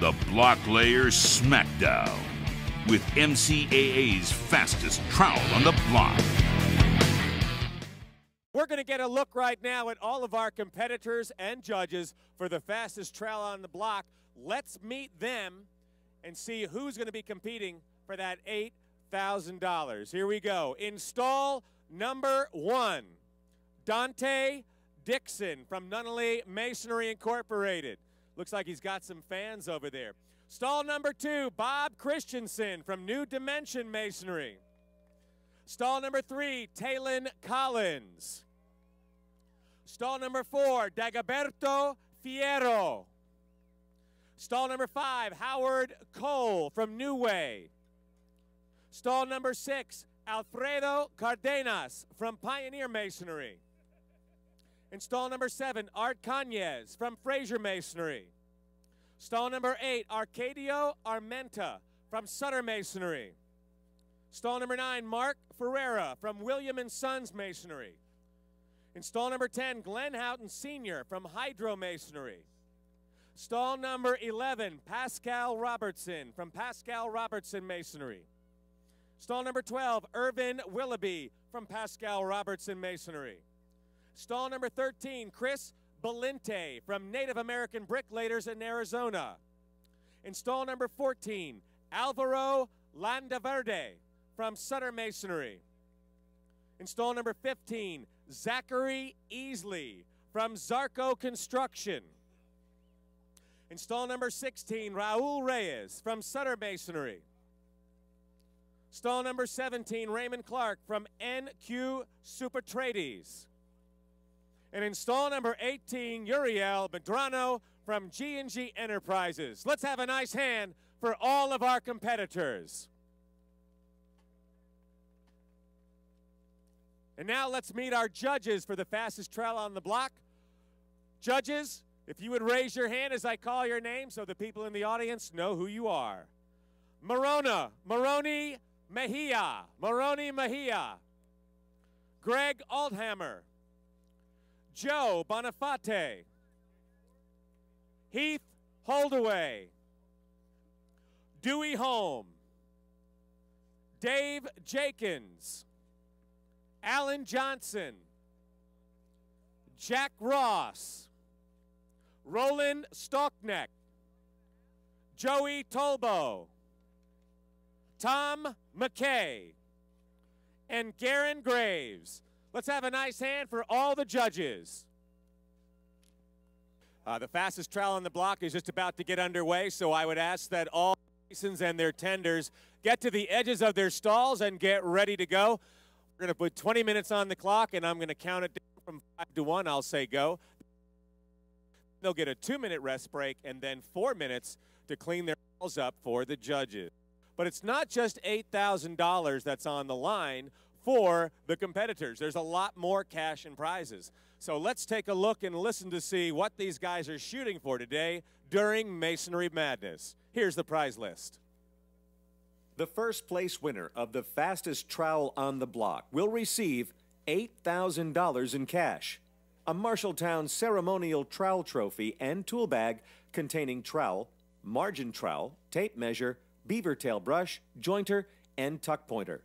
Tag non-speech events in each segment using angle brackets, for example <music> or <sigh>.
The Block Layers Smackdown with MCAA's fastest trowel on the block. We're going to get a look right now at all of our competitors and judges for the fastest trowel on the block. Let's meet them and see who's going to be competing for that $8,000. Here we go. Install number one, Dante Dixon from Nunnally Masonry Incorporated. Looks like he's got some fans over there. Stall number two, Bob Christensen from New Dimension Masonry. Stall number three, Talon Collins. Stall number four, Dagoberto Fierro. Stall number five, Howard Cole from New Way. Stall number six, Alfredo Cardenas from Pioneer Masonry. And stall number seven, Art Cañez from Fraser Masonry. Stall number eight, Arcadio Armenta from Sutter Masonry. Stall number nine, Mark Ferreira from William and Sons Masonry. In stall number 10, Glenn Houghton Sr. from Hydro Masonry. Stall number 11, Pascal Robertson from Pascal Robertson Masonry. Stall number 12, Irvin Willoughby from Pascal Robertson Masonry. Stall number 13, Chris Belinte from Native American Bricklayers in Arizona. In stall number 14, Alvaro Landaverde from Sutter Masonry. In stall number 15, Zachary Easley from Zarco Construction. In stall number 16, Raul Reyes from Sutter Masonry. Stall number 17, Raymond Clark from NQ Super Trades. And in stall number 18, Uriel Medrano from G&G Enterprises. Let's have a nice hand for all of our competitors. And now let's meet our judges for the fastest trowel on the block. Judges, if you would raise your hand as I call your name so the people in the audience know who you are. Morona, Moroni Mejia, Moroni Mejia. Greg Althammer. Joe Bonifate. Heath Holdaway. Dewey Holm. Dave Jenkins. Alan Johnson. Jack Ross. Roland Stockneck. Joey Tolbo. Tom McKay. And Garen Graves. Let's have a nice hand for all the judges. Uh, the fastest trowel on the block is just about to get underway, so I would ask that all masons and their tenders get to the edges of their stalls and get ready to go. We're going to put 20 minutes on the clock, and I'm going to count it down from 5 to 1. I'll say go. They'll get a two-minute rest break and then four minutes to clean their balls up for the judges. But it's not just $8,000 that's on the line for the competitors. There's a lot more cash and prizes. So let's take a look and listen to see what these guys are shooting for today during Masonry Madness. Here's the prize list. The first place winner of the fastest trowel on the block will receive $8,000 in cash, a Marshalltown ceremonial trowel trophy and tool bag containing trowel, margin trowel, tape measure, beaver tail brush, jointer, and tuck pointer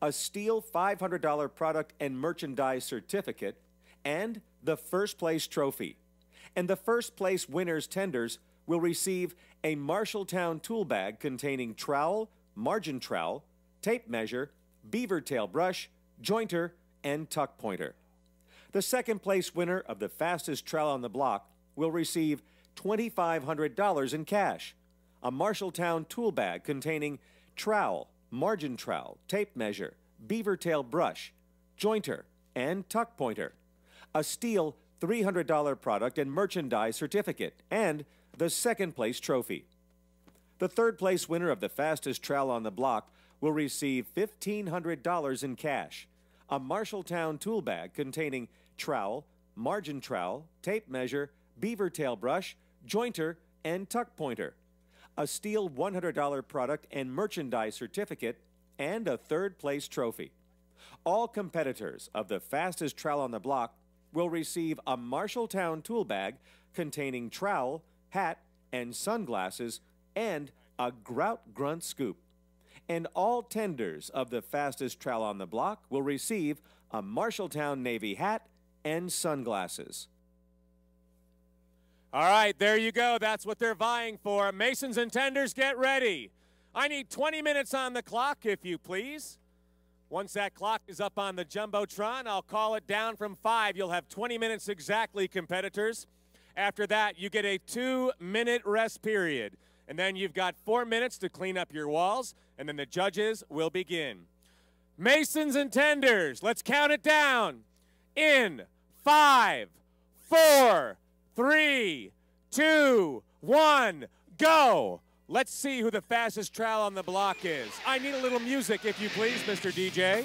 a steel $500 product and merchandise certificate, and the first place trophy. And the first place winners tenders will receive a Marshalltown tool bag containing trowel, margin trowel, tape measure, beaver tail brush, jointer, and tuck pointer. The second place winner of the fastest trowel on the block will receive $2,500 in cash, a Marshalltown tool bag containing trowel, margin trowel, tape measure, beaver tail brush, jointer, and tuck pointer, a steel $300 product and merchandise certificate, and the second place trophy. The third place winner of the fastest trowel on the block will receive $1,500 in cash, a Marshalltown tool bag containing trowel, margin trowel, tape measure, beaver tail brush, jointer, and tuck pointer a steel $100 product and merchandise certificate, and a third place trophy. All competitors of the fastest trowel on the block will receive a Marshalltown tool bag containing trowel, hat, and sunglasses and a grout grunt scoop. And all tenders of the fastest trowel on the block will receive a Marshalltown Navy hat and sunglasses. All right, there you go. That's what they're vying for. Masons and tenders, get ready. I need 20 minutes on the clock, if you please. Once that clock is up on the Jumbotron, I'll call it down from five. You'll have 20 minutes exactly, competitors. After that, you get a two minute rest period. And then you've got four minutes to clean up your walls, and then the judges will begin. Masons and tenders, let's count it down. In five, four, three, two, one, go. Let's see who the fastest trowel on the block is. I need a little music, if you please, Mr. DJ.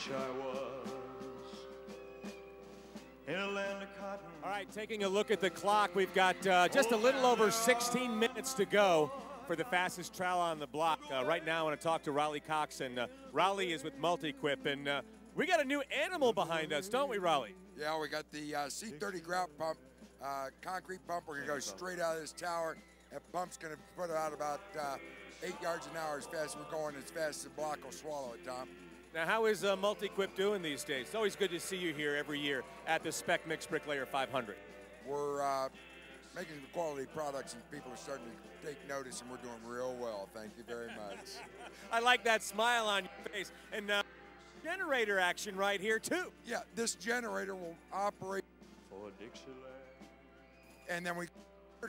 Wish I was in a land of cotton. All right, taking a look at the clock, we've got uh, just a little over 16 minutes to go for the fastest trowel on the block. Uh, right now, I want to talk to Raleigh Cox, and uh, Raleigh is with Multi-Quip, and uh, we got a new animal behind us, don't we, Raleigh? Yeah, we got the uh, C30 grout pump, uh, concrete pump. We're gonna go straight out of this tower. That pump's gonna put it out about uh, eight yards an hour as fast as we're going, as fast as the block will swallow it, Tom. Now, how is uh, Multi-Quip doing these days? It's always good to see you here every year at the Spec Mix Bricklayer 500. we're uh, making quality products and people are starting to take notice and we're doing real well. Thank you very much. <laughs> I like that smile on your face. And uh, generator action right here, too. Yeah, this generator will operate For Dixieland. and then we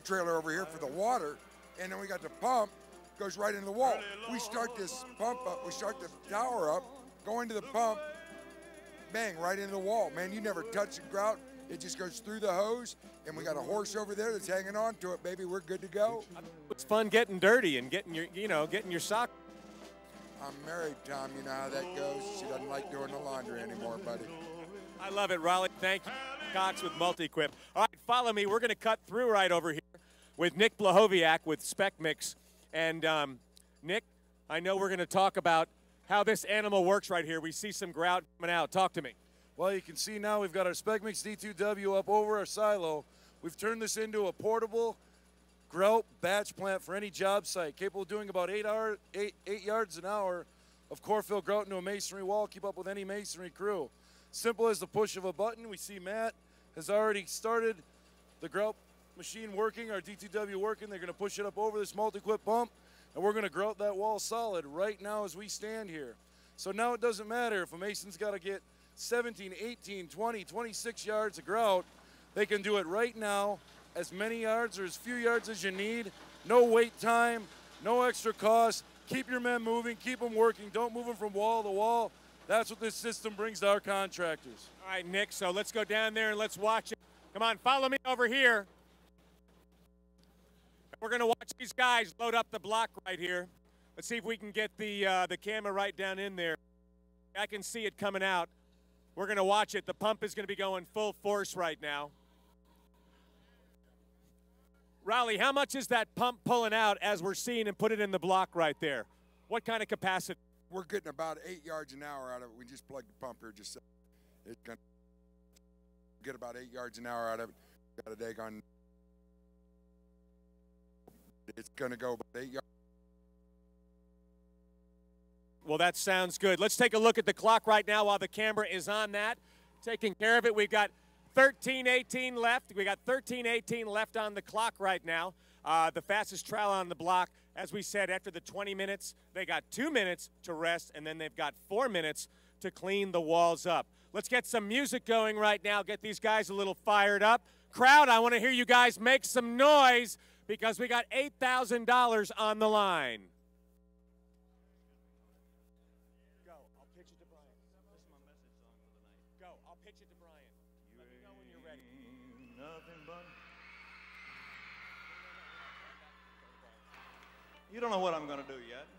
trailer over here for the water, and then we got the pump goes right into the wall. We start this pump up, we start the tower up, go to the pump, bang, right into the wall. Man, you never touch the grout. It just goes through the hose, and we got a horse over there that's hanging on to it, baby. We're good to go. It's fun getting dirty and getting your, you know, getting your sock. I'm married, Tom. You know how that goes. She doesn't like doing the laundry anymore, buddy. I love it, Raleigh. Thank you. Cox with Multi-Quip. All right, follow me. We're going to cut through right over here with Nick Blahoviak with Spec Mix. And um, Nick, I know we're going to talk about how this animal works right here. We see some grout coming out. Talk to me. Well, you can see now we've got our SpecMix D2W up over our silo. We've turned this into a portable grout batch plant for any job site, capable of doing about eight, hour, eight, eight yards an hour of core fill grout into a masonry wall, keep up with any masonry crew. Simple as the push of a button. We see Matt has already started the grout machine working, our D2W working. They're going to push it up over this multi-quip pump, and we're going to grout that wall solid right now as we stand here. So now it doesn't matter if a mason's got to get 17, 18, 20, 26 yards of grout. They can do it right now, as many yards or as few yards as you need. No wait time, no extra cost. Keep your men moving, keep them working. Don't move them from wall to wall. That's what this system brings to our contractors. All right, Nick, so let's go down there and let's watch it. Come on, follow me over here. We're going to watch these guys load up the block right here. Let's see if we can get the, uh, the camera right down in there. I can see it coming out. We're going to watch it. The pump is going to be going full force right now. Raleigh, how much is that pump pulling out as we're seeing and put it in the block right there? What kind of capacity? We're getting about eight yards an hour out of it. We just plugged the pump here. Just it's gonna get about eight yards an hour out of it. Got a dag on. It's gonna go about eight yards. Well, that sounds good. Let's take a look at the clock right now while the camera is on that. Taking care of it. We've got 13 18 left. We got 13 18 left on the clock right now. Uh, the fastest trowel on the block. As we said, after the 20 minutes, they got two minutes to rest, and then they've got four minutes to clean the walls up. Let's get some music going right now. Get these guys a little fired up. Crowd, I want to hear you guys make some noise because we got $8,000 on the line. Go. I'll pitch it to Brian. This my message song for the night. Go. I'll pitch it to Brian. Let me know when you're ready. Nothing but. You don't know what I'm going to do yet.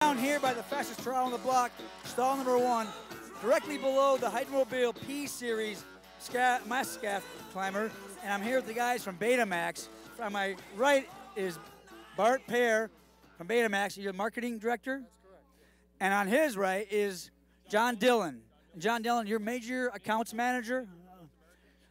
Down here by the fastest trowel on the block, stall number one, directly below the Hydromobile P Series sca- mass climber. And I'm here with the guys from Betamax. On my right is Bart Pear from Betamax. You're the marketing director? And on his right is John Dillon. John Dillon, your major accounts manager.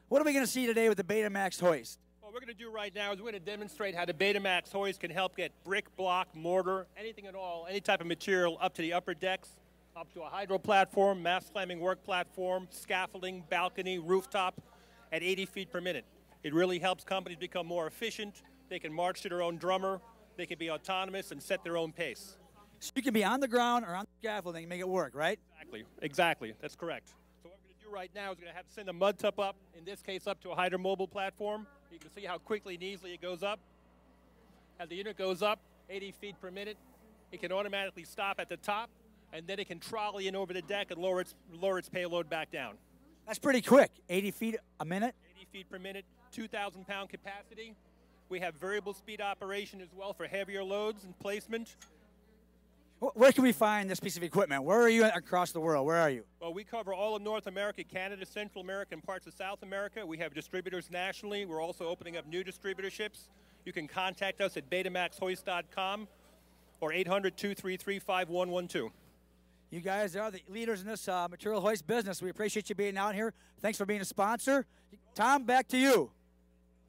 What are we going to see today with the Betamax hoist? What we're going to do right now is we're going to demonstrate how the Betamax hoist can help get brick, block, mortar, anything at all, any type of material up to the upper decks, up to a hydro platform, mass climbing work platform, scaffolding, balcony, rooftop at 80 feet per minute. It really helps companies become more efficient. They can march to their own drummer. They can be autonomous and set their own pace. So you can be on the ground or on the scaffolding and make it work, right? Exactly. Exactly. That's correct. So what we're going to do right now is we're going to have to send a mud tub up, in this case up to a hydromobile platform. You can see how quickly and easily it goes up. As the unit goes up 80 feet per minute, it can automatically stop at the top, and then it can trolley in over the deck and lower its, lower its payload back down. That's pretty quick. 80 feet a minute? 80 feet per minute, 2,000 pound capacity. We have variable speed operation as well for heavier loads and placement. Wh- Where can we find this piece of equipment? Where are you across the world? Where are you? Well, we cover all of North America, Canada, Central America, and parts of South America. We have distributors nationally. We're also opening up new distributorships. You can contact us at betamaxhoist.com or 800 233 5112. You guys are the leaders in this uh, material hoist business. We appreciate you being out here. Thanks for being a sponsor. Tom, back to you.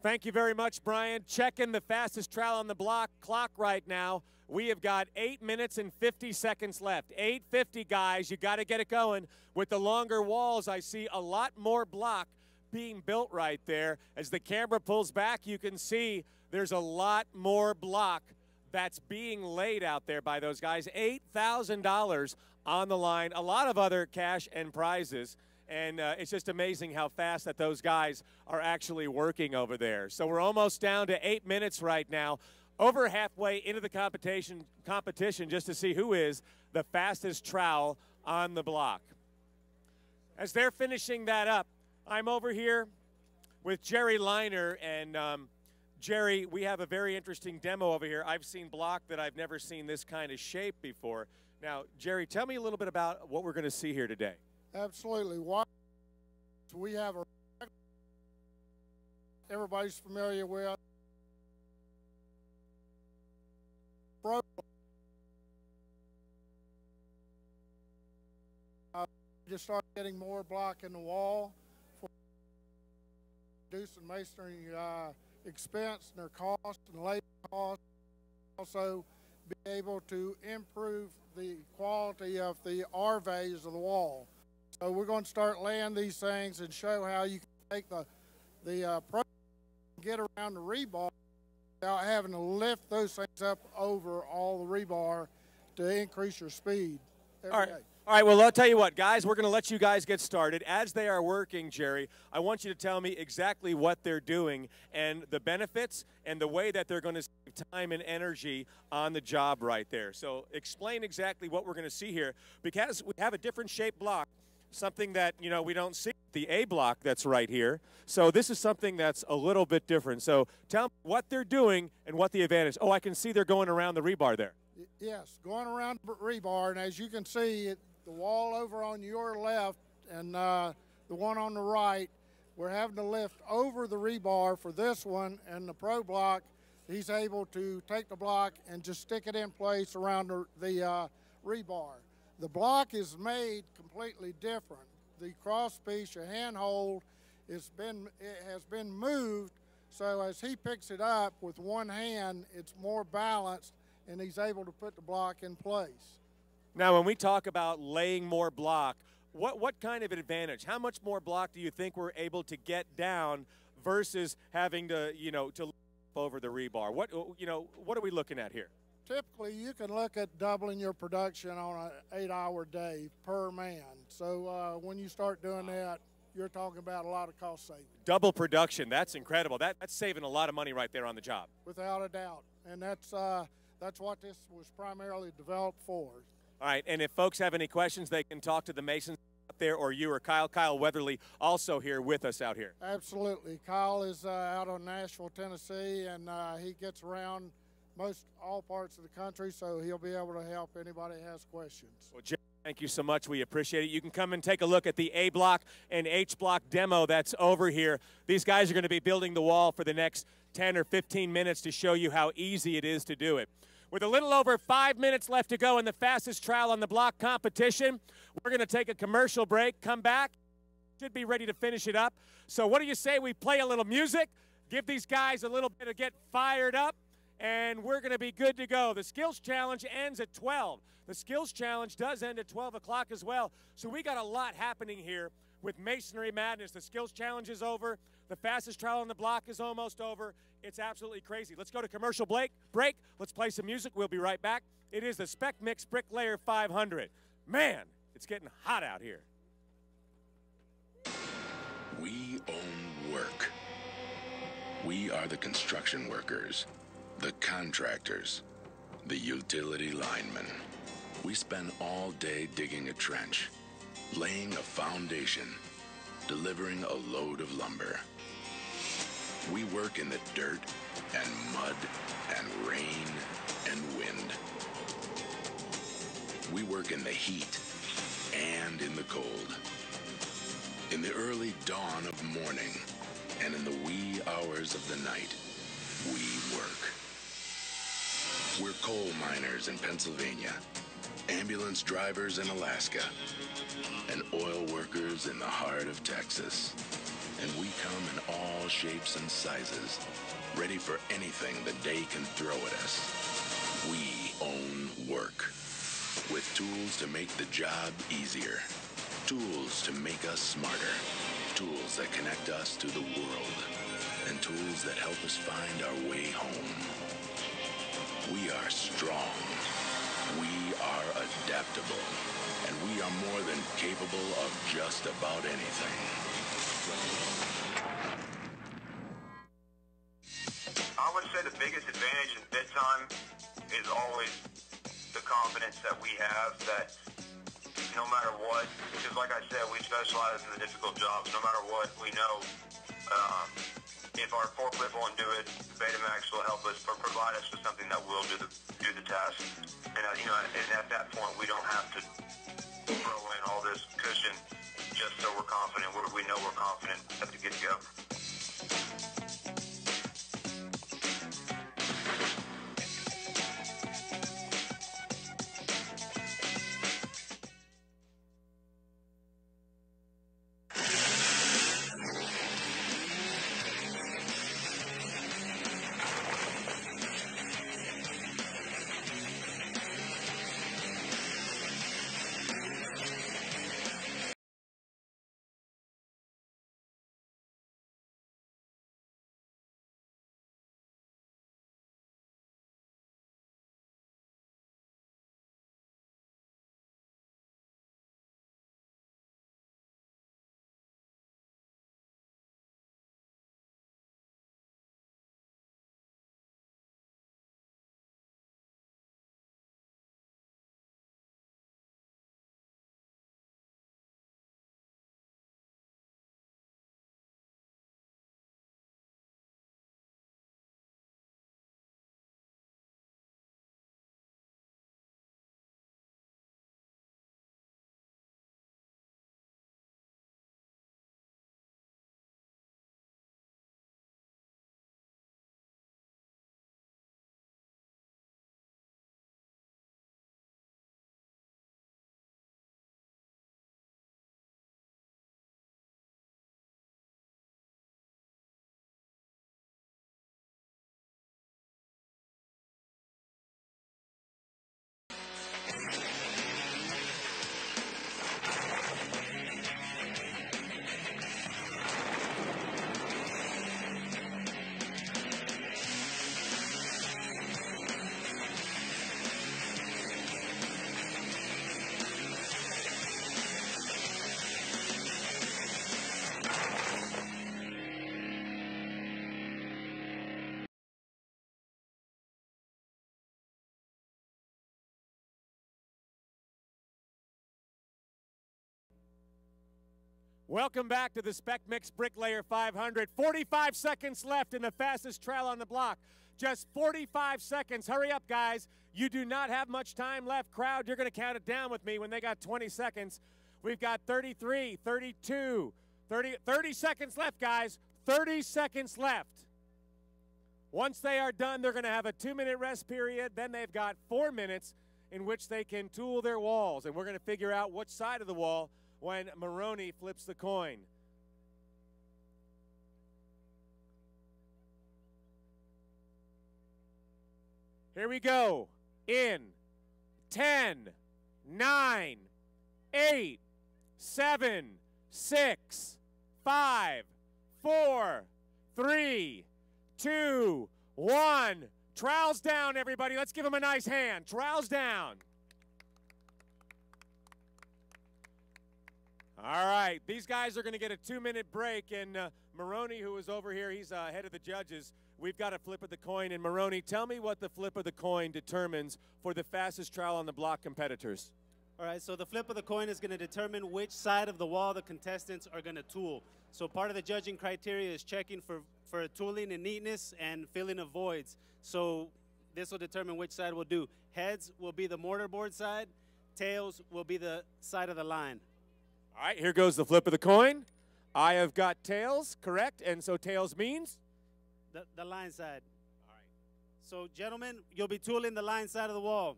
Thank you very much, Brian. Checking the fastest trowel on the block clock right now. We have got eight minutes and 50 seconds left. 850, guys. You got to get it going. With the longer walls, I see a lot more block being built right there. As the camera pulls back, you can see there's a lot more block that's being laid out there by those guys. $8,000 on the line. A lot of other cash and prizes. And uh, it's just amazing how fast that those guys are actually working over there. So we're almost down to eight minutes right now. Over halfway into the competition, competition just to see who is the fastest trowel on the block. As they're finishing that up, I'm over here with Jerry Liner. And um, Jerry, we have a very interesting demo over here. I've seen block that I've never seen this kind of shape before. Now, Jerry, tell me a little bit about what we're going to see here today. Absolutely. Why? We have a everybody's familiar with. Uh, just start getting more block in the wall for reducing masonry uh, expense and their cost and labor cost. Also, be able to improve the quality of the R values of the wall. So we're going to start laying these things and show how you can take the the uh, pro get around the rebar without having to lift those things up over all the rebar to increase your speed. every All right. day. All right, well, I'll tell you what, guys, we're going to let you guys get started. As they are working, Jerry, I want you to tell me exactly what they're doing and the benefits and the way that they're going to save time and energy on the job right there. So, explain exactly what we're going to see here because we have a different shaped block, something that, you know, we don't see the A block that's right here. So, this is something that's a little bit different. So, tell me what they're doing and what the advantage. Oh, I can see they're going around the rebar there. Yes, going around the rebar, and as you can see, it, the wall over on your left and uh, the one on the right, we're having to lift over the rebar for this one, and the pro block, he's able to take the block and just stick it in place around the, the uh, rebar. The block is made completely different. The crosspiece, your handhold, it's been it has been moved so as he picks it up with one hand, it's more balanced and he's able to put the block in place. Now, when we talk about laying more block, what, what kind of advantage? How much more block do you think we're able to get down versus having to, you know, to over the rebar? What, you know, what are we looking at here? Typically, you can look at doubling your production on an eight-hour day per man. So uh, when you start doing that, you're talking about a lot of cost savings, Double production. That's incredible. That, that's saving a lot of money right there on the job. without a doubt. And that's uh, that's what this was primarily developed for. All right, and if folks have any questions, they can talk to the Masons out there or you or Kyle. Kyle Weatherly also here with us out here. Absolutely. Kyle is uh, out of Nashville, Tennessee, and uh, he gets around most all parts of the country, so he'll be able to help anybody has questions. Well, Jerry, thank you so much. We appreciate it. You can come and take a look at the A block and H block demo that's over here. These guys are going to be building the wall for the next 10 or 15 minutes to show you how easy it is to do it. With a little over five minutes left to go in the fastest trowel on the block competition, we're going to take a commercial break, come back, should be ready to finish it up. So, what do you say we play a little music, give these guys a little bit to get fired up, and we're going to be good to go. The skills challenge ends at 12. The skills challenge does end at 12 o'clock as well. So, we got a lot happening here with Masonry Madness. The skills challenge is over. The fastest trowel on the block is almost over. It's absolutely crazy. Let's go to commercial break. Break. Let's play some music. We'll be right back. It is the Spec Mix Bricklayer 500. Man, it's getting hot out here. We own work. We are the construction workers, the contractors, the utility linemen. We spend all day digging a trench, laying a foundation, delivering a load of lumber. We work in the dirt and mud and rain and wind. We work in the heat and in the cold. In the early dawn of morning and in the wee hours of the night, we work. We're coal miners in Pennsylvania, ambulance drivers in Alaska, and oil workers in the heart of Texas. And we come in all shapes and sizes, ready for anything the day can throw at us. We own work, with tools to make the job easier. Tools to make us smarter. Tools that connect us to the world. And tools that help us find our way home. We are strong. We are adaptable. And we are more than capable of just about anything. I would say the biggest advantage in bid time is always the confidence that we have that no matter what, because like I said, we specialize in the difficult jobs. No matter what, we know um, if our forklift won't do it, Betamax will help us or provide us with something that will do the do the task. And uh, you know, and at that point, we don't have to throw in all this cushion just so we're confident. We're, we know we're confident at the get go. Welcome back to the Spec Mix Bricklayer 500. 45 seconds left in the fastest trowel on the block. Just 45 seconds. Hurry up, guys. You do not have much time left. Crowd, you're going to count it down with me when they got 20 seconds. We've got 33, 32, 30, 30 seconds left, guys. 30 seconds left. Once they are done, they're going to have a two minute rest period. Then they've got four minutes in which they can tool their walls. And we're going to figure out which side of the wall when Maroney flips the coin. Here we go. In 10, 9, 8, 7, 6, 5, 4, 3, 2, 1. Trowels down, everybody. Let's give him a nice hand. Trowels down. All right, these guys are going to get a two-minute break, and uh, Maroney, who is over here, he's uh, head of the judges. We've got a flip of the coin, and Maroney, tell me what the flip of the coin determines for the fastest trowel on the block competitors. All right, so the flip of the coin is going to determine which side of the wall the contestants are going to tool. So part of the judging criteria is checking for, for tooling and neatness and filling of voids. So this will determine which side will do. Heads will be the mortarboard side, tails will be the side of the line. All right, here goes the flip of the coin. I have got tails, correct? And so tails means? The, the line side. All right. So, gentlemen, you'll be tooling the line side of the wall.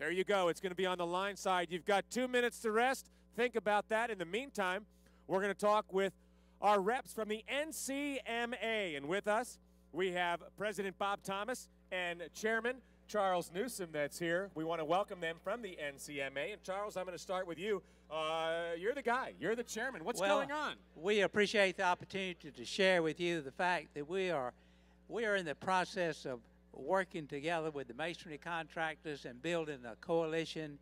There you go. It's going to be on the line side. You've got two minutes to rest. Think about that. In the meantime, we're going to talk with our reps from the NCMA. And with us, we have President Bob Thomas and Chairman Charles Newsom that's here. We want to welcome them from the NCMA. And Charles, I'm going to start with you. Uh, you're the guy. You're the chairman. What's well, going on? We appreciate the opportunity to share with you the fact that we are we are in the process of working together with the masonry contractors and building a coalition.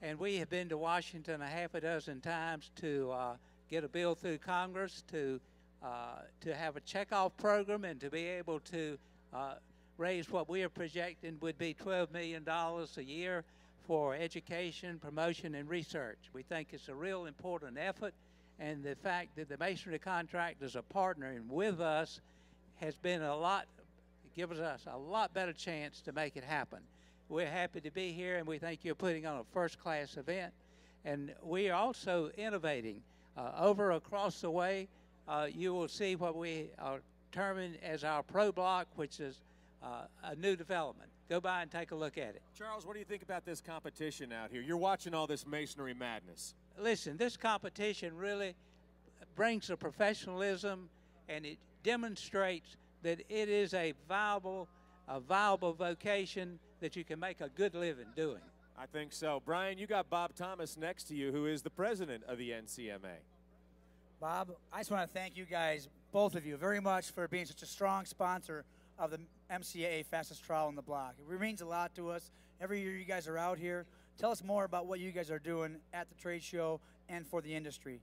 And we have been to Washington a half a dozen times to uh, get a bill through Congress to uh, to have a checkoff program and to be able to uh, raise what we are projecting would be $12 million a year for education, promotion, and research. We think it's a real important effort, and the fact that the masonry contractors are partnering with us has been a lot, gives us a lot better chance to make it happen. We're happy to be here, and we think you're putting on a first-class event. And we are also innovating. Uh, over across the way, uh, you will see what we are terming as our Pro Block, which is uh, a new development. Go by and take a look at it. Charles, what do you think about this competition out here? You're watching all this masonry madness. Listen, this competition really brings a professionalism and it demonstrates that it is a viable, a viable vocation that you can make a good living doing. I think so. Brian, you got Bob Thomas next to you, who is the president of the NCMA. Bob, I just want to thank you guys, both of you, very much for being such a strong sponsor of the MCAA fastest trowel on the block. It means a lot to us. Every year you guys are out here. Tell us more about what you guys are doing at the trade show and for the industry.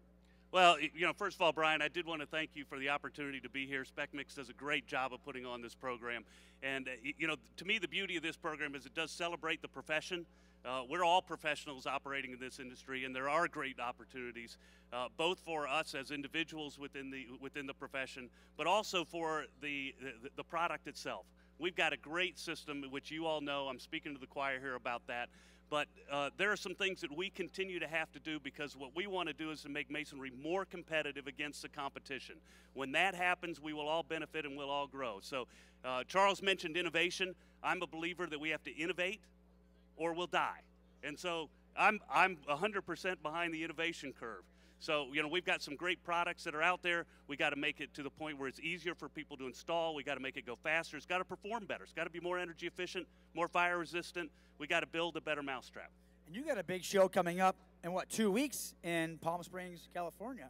Well, you know, first of all, Brian, I did want to thank you for the opportunity to be here. SpecMix does a great job of putting on this program. And, uh, you know, to me, the beauty of this program is it does celebrate the profession. Uh, we're all professionals operating in this industry, and there are great opportunities, uh, both for us as individuals within the within the profession, but also for the, the, the product itself. We've got a great system, which you all know. I'm speaking to the choir here about that. But uh, there are some things that we continue to have to do because what we want to do is to make masonry more competitive against the competition. When that happens, we will all benefit and we'll all grow. So, uh, Charles mentioned innovation. I'm a believer that we have to innovate or we'll die. And so I'm, I'm 100% behind the innovation curve. So, you know, we've got some great products that are out there. We got to make it to the point where it's easier for people to install. We got to make it go faster. It's got to perform better. It's got to be more energy efficient, more fire resistant. We got to build a better mousetrap. And you got a big show coming up in what, two weeks in Palm Springs, California?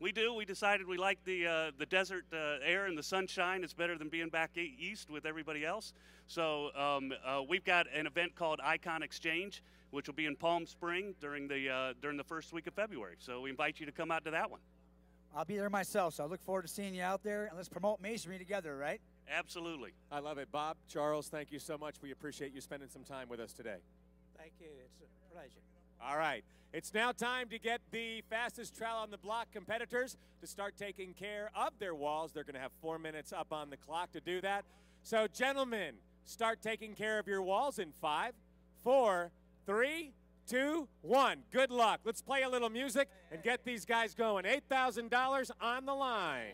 We do. We decided we like the uh, the desert uh, air and the sunshine. It's better than being back east with everybody else. So um, uh, we've got an event called ICON Xchange, which will be in Palm Spring during the uh, during the first week of February. So we invite you to come out to that one. I'll be there myself, so I look forward to seeing you out there, and let's promote masonry together, right? Absolutely. I love it. Bob, Charles, thank you so much. We appreciate you spending some time with us today. Thank you. It's a pleasure. All right. It's now time to get the fastest trowel on the block competitors to start taking care of their walls. They're going to have four minutes up on the clock to do that. So, gentlemen, start taking care of your walls in five, four, three, two, one. Good luck. Let's play a little music and get these guys going. $8,000 on the line.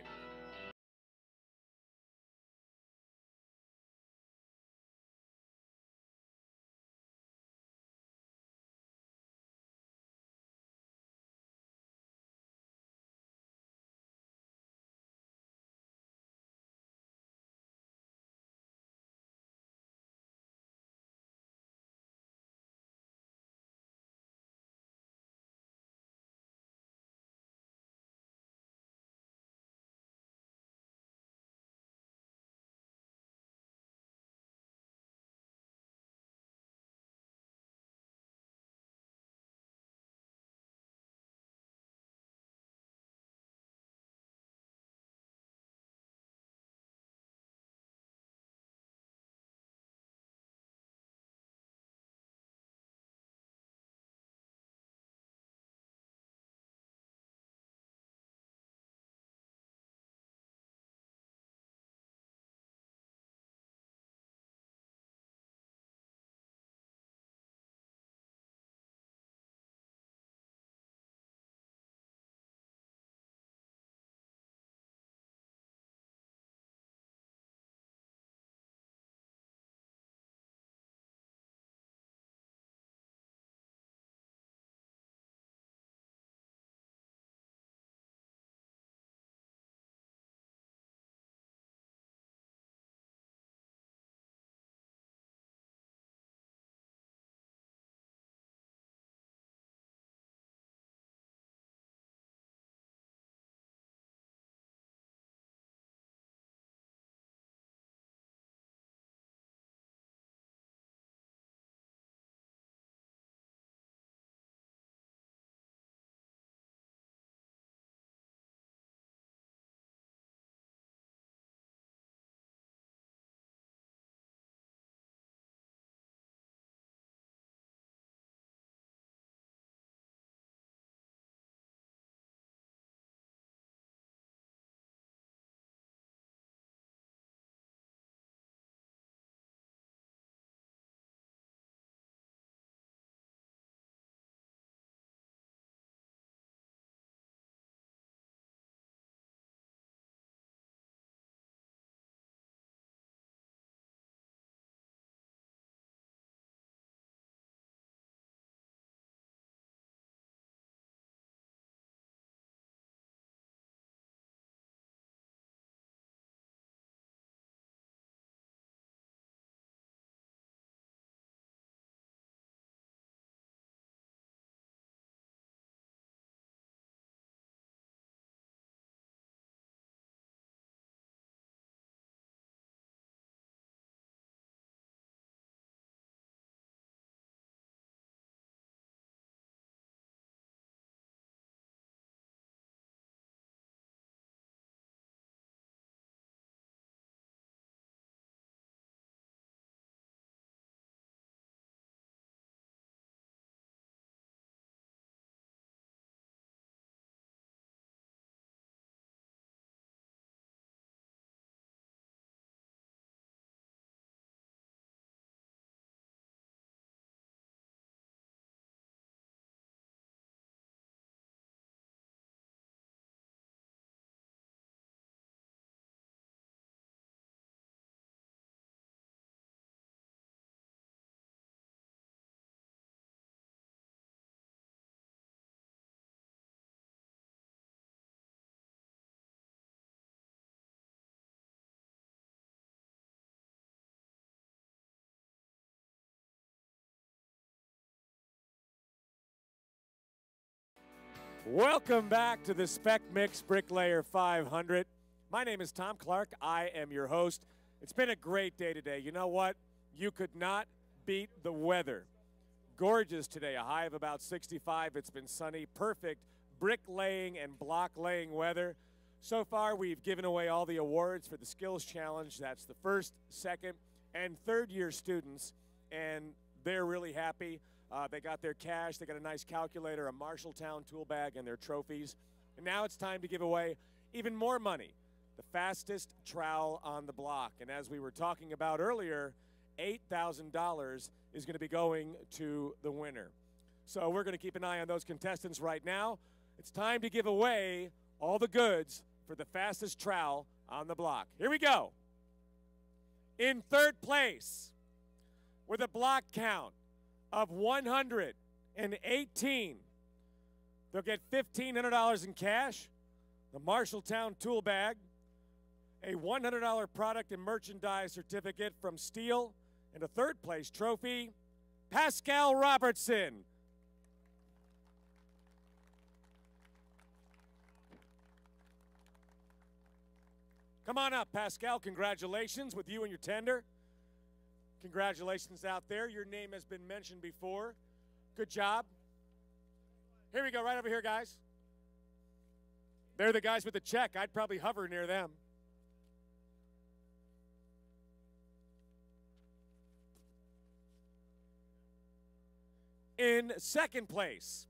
Welcome back to the Spec Mix Bricklayer 500. My name is Tom Clark. I am your host. It's been a great day today. You know what? You could not beat the weather. Gorgeous today, a high of about 65. It's been sunny, perfect bricklaying and block laying weather. So far, we've given away all the awards for the Skills Challenge. That's the first, second, and third year students, and they're really happy. Uh, they got their cash, they got a nice calculator, a Marshalltown tool bag, and their trophies. And now it's time to give away even more money the fastest trowel on the block. And as we were talking about earlier, $8,000 is going to be going to the winner. So we're going to keep an eye on those contestants right now. It's time to give away all the goods for the fastest trowel on the block. Here we go. In third place, with a block count of 118, they'll get $1,500 in cash, the Marshalltown tool bag, a $100 product and merchandise certificate from Stihl, and a third place trophy, Pascal Robertson. Come on up, Pascal. Congratulations with you and your tender. Congratulations out there. Your name has been mentioned before. Good job. Here we go, right over here, guys. They're the guys with the check. I'd probably hover near them. In second place,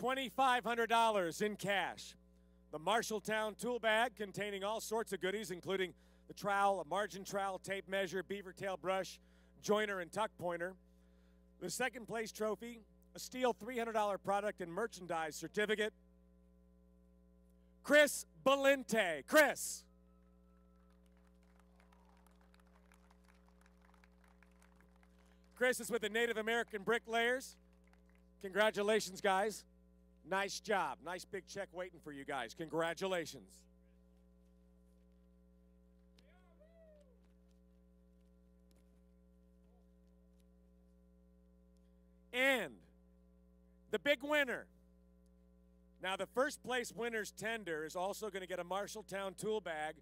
$2,500 in cash. The Marshalltown tool bag containing all sorts of goodies, including the trowel, a margin trowel, tape measure, beaver tail brush, joiner, and tuck pointer. The second place trophy, a Stihl $300 product and merchandise certificate. Chris Balinte. Chris. Chris is with the Native American Bricklayers. Congratulations, guys. Nice job. Nice big check waiting for you guys. Congratulations. And the big winner. Now, the first place winner's tender is also going to get a Marshalltown tool bag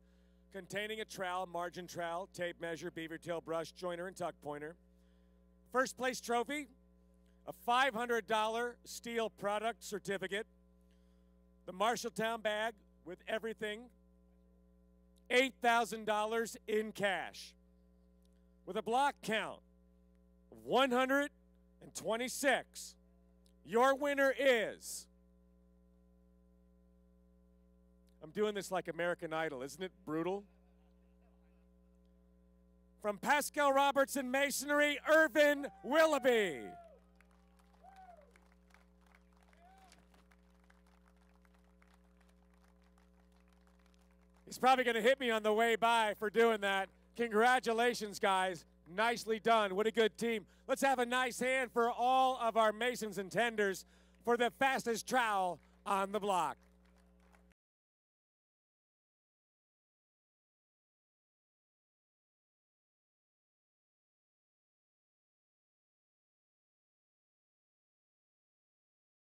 containing a trowel, margin trowel, tape measure, beaver tail brush, joiner, and tuck pointer. First place trophy, a $500 Stihl product certificate, the Marshalltown bag with everything, $8,000 in cash. With a block count of 126, your winner is. I'm doing this like American Idol, isn't it brutal? From Pascal Robertson Masonry, Irvin Willoughby. He's probably going to hit me on the way by for doing that. Congratulations, guys. Nicely done. What a good team. Let's have a nice hand for all of our Masons and Tenders for the fastest trowel on the block.